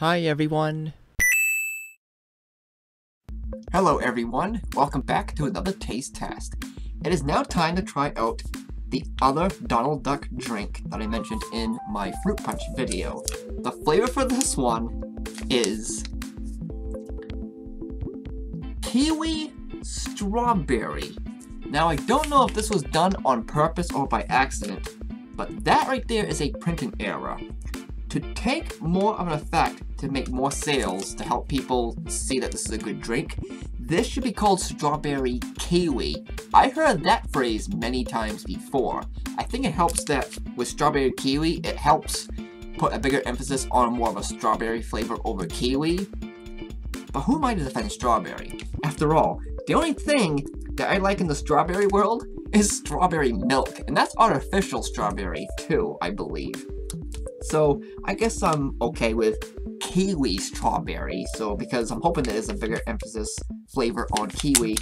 Hi everyone. Hello everyone, welcome back to another taste test. It is now time to try out the other Donald Duck drink that I mentioned in my fruit punch video. The flavor for this one is kiwi strawberry. Now I don't know if this was done on purpose or by accident, but that right there is a printing error. To take more of an effect to make more sales to help people see that this is a good drink, this should be called strawberry kiwi. I heard that phrase many times before. I think it helps that with strawberry kiwi, it helps put a bigger emphasis on more of a strawberry flavor over kiwi. But who am I to defend strawberry? After all, the only thing that I like in the strawberry world is strawberry milk, and that's artificial strawberry too, I believe. So I guess I'm okay with kiwi strawberry, so because I'm hoping there's a bigger emphasis flavor on kiwi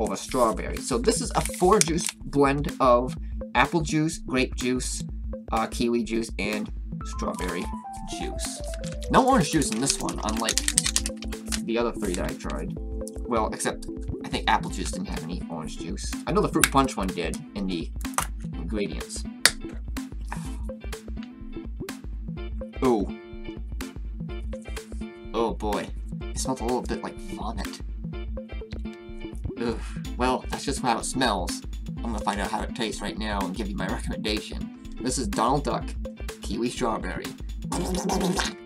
over strawberry. So this is a four juice blend of apple juice, grape juice, uh, kiwi juice, and strawberry juice. No orange juice in this one, unlike the other three that I tried. Well, except I think apple juice didn't have any orange juice. I know the fruit punch one did in the ingredients. Oh. Oh boy. It smells a little bit like vomit. Ugh. Well, that's just how it smells. I'm gonna find out how it tastes right now and give you my recommendation. This is Donald Duck Kiwi Strawberry.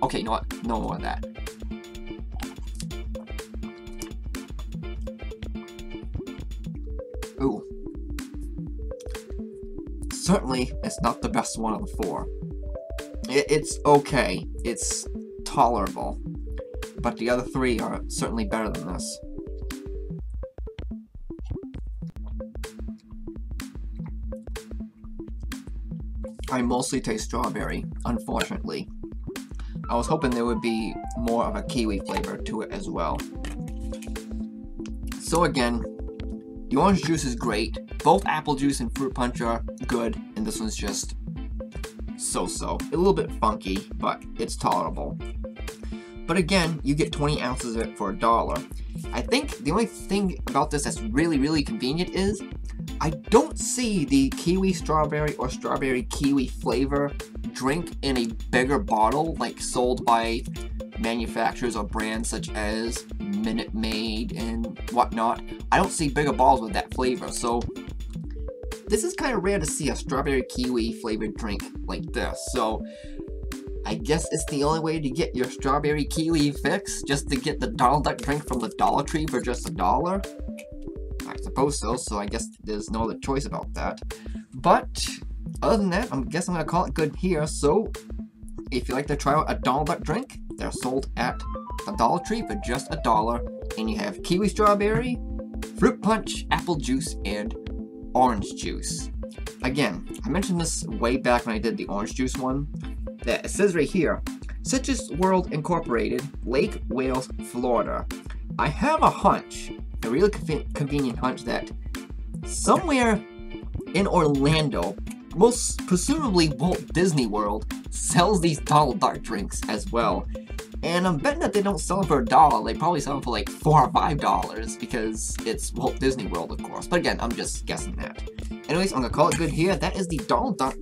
Okay, you know what? No more of that. Ooh. Certainly, it's not the best one of the four. It, it's okay. It's tolerable. But the other three are certainly better than this. I mostly taste strawberry, unfortunately. I was hoping there would be more of a kiwi flavor to it as well. So again, the orange juice is great. Both apple juice and fruit punch are good, and this one's just so-so. A little bit funky, but it's tolerable. But again, you get 20 ounces of it for a dollar. I think the only thing about this that's really, really convenient is I don't see the kiwi strawberry or strawberry kiwi flavor drink in a bigger bottle like sold by manufacturers or brands such as Minute Maid and whatnot. I don't see bigger bottles with that flavor, so this is kind of rare to see a strawberry kiwi flavored drink like this, so I guess it's the only way to get your strawberry kiwi fix, just to get the Donald Duck drink from the Dollar Tree for just a dollar. I suppose so, so I guess there's no other choice about that. But, other than that, I guess I'm gonna call it good here, so if you like to try out a Donald Duck drink, they're sold at the Dollar Tree for just a dollar, and you have kiwi strawberry, fruit punch, apple juice, and orange juice. Again, I mentioned this way back when I did the orange juice one, it says right here, Citrus World Incorporated, Lake Wales, Florida. I have a hunch, a really convenient hunch that somewhere in Orlando, most presumably Walt Disney World, sells these Donald Duck drinks as well. And I'm betting that they don't sell them for a dollar. They probably sell them for like four or five dollars because it's Walt Disney World, of course. But again, I'm just guessing that. Anyways, I'm gonna call it good here. That is the Donald Duck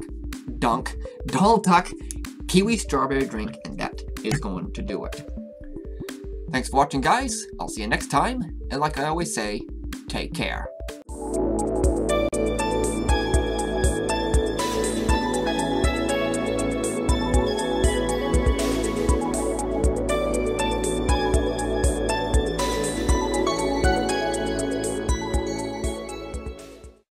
Dunk Donald Duck Kiwi Strawberry drink, and that is going to do it. Thanks for watching, guys. I'll see you next time. And like I always say, take care.